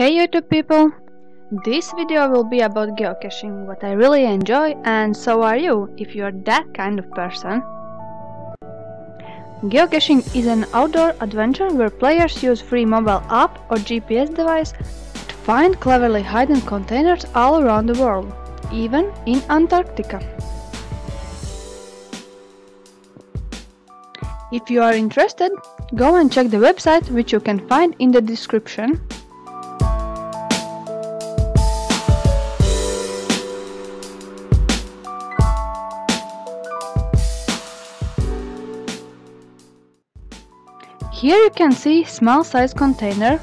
Hey YouTube people! This video will be about geocaching, what I really enjoy and so are you, if you're that kind of person. Geocaching is an outdoor adventure where players use free mobile app or GPS device to find cleverly hidden containers all around the world, even in Antarctica. If you are interested, go and check the website which you can find in the description. Here you can see small size container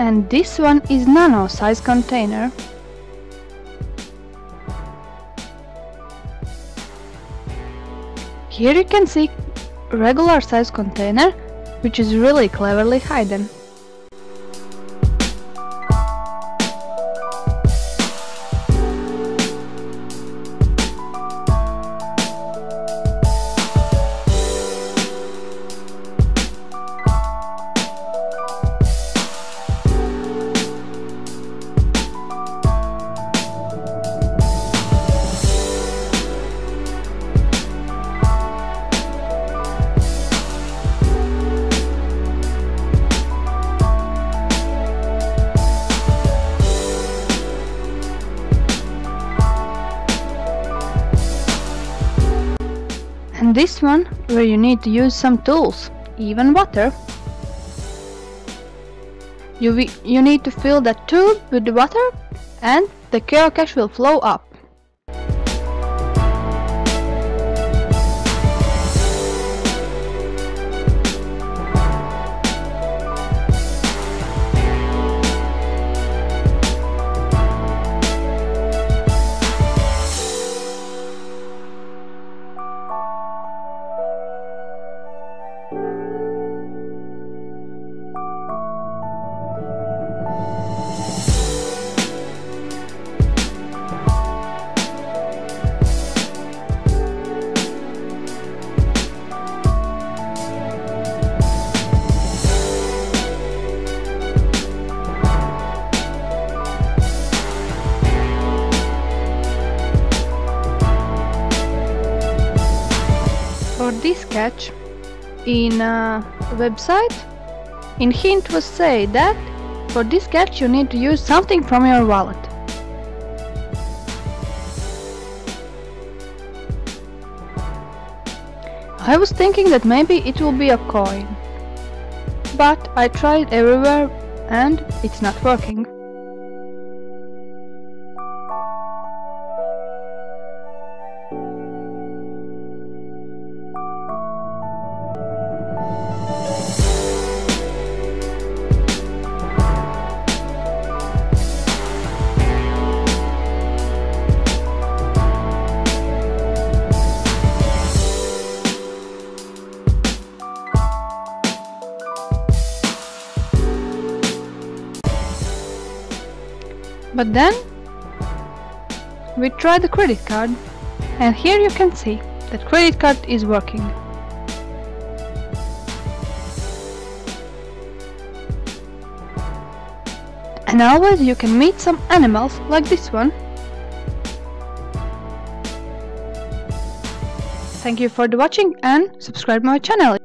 and this one is nano size container. Here you can see regular size container which is really cleverly hidden. And this one where you need to use some tools, even water. You, you need to fill that tube with the water and the geocache will flow up. This catch in a website in hint was say that for this catch you need to use something from your wallet. I was thinking that maybe it will be a coin but I tried everywhere and it's not working But then we try the credit card and here you can see that credit card is working. And always you can meet some animals like this one. Thank you for the watching and subscribe my channel.